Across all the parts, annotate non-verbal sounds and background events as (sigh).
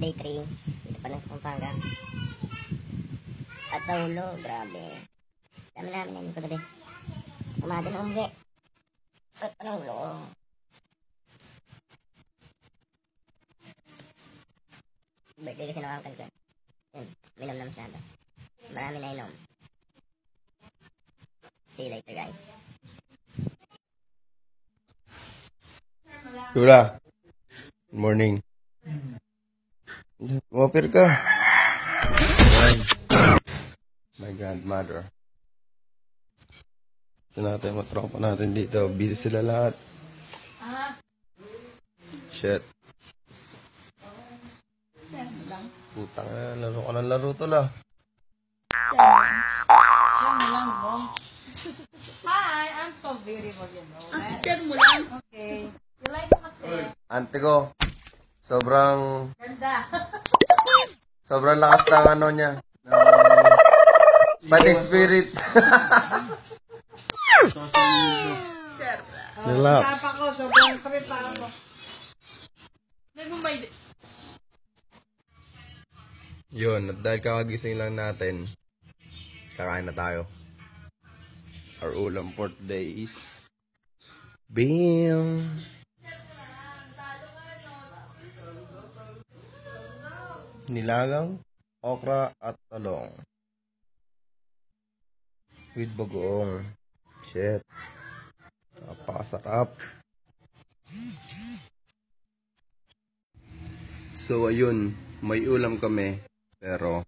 day 3. Dito pa lang sa Pampanga. At sa ulo, grabe. Dami namin namin ko gabi. Umaga na umuwi. Sakit pa ng ulo. Birthday kasi ng uncle ko. Yun, minom na masyado. Marami na inom. See you later guys. Good morning. Umapir ka. My grandmother. Ito natin, matropa natin dito. Busy sila lahat. Shit. Putang na, laro ka ng laro to la. Hi, I'm so beautiful, you know. Share mo lang. Okay. You like kasi. Ante ko, sobrang, Ganda. Sobrang lakas ng ano niya. Ng fighting spirit. (laughs) Relax. Papa ko, sobrang trip ako. Nagmumay. Yun, at dahil kakagising lang natin, kakain na tayo. Our ulam for today is Bam! Nilagang, okra at talong. With bagoong. Shit. Napakasarap. So ayun, may ulam kami. Pero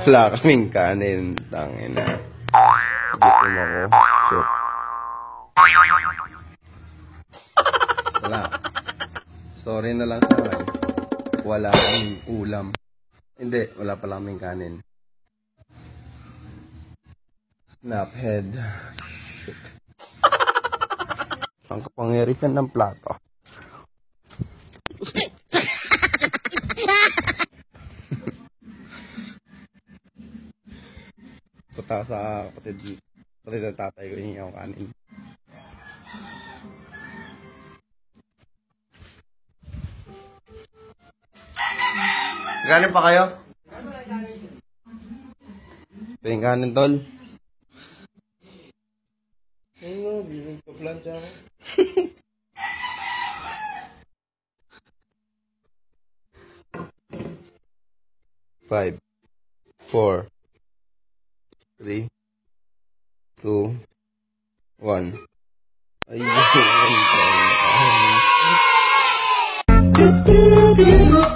wala kaming kanin. Tangina. Gutom ako. Shit. Wala. Sorry na lang sa akin. Wala kaming ulam. Hindi, wala pala kaming kanin. Snaphead. Shit. Ang kapangyarihan ng plato. Punta ako sa kapatid, kapatid ng tatay ko yung kanin. Ganin pa kayo? Pahing kanin, tol. Ano, di ko plancha ako. Five, four, three, two, one. Ayun. Mana mana. Mana mana.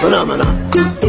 Phenomena.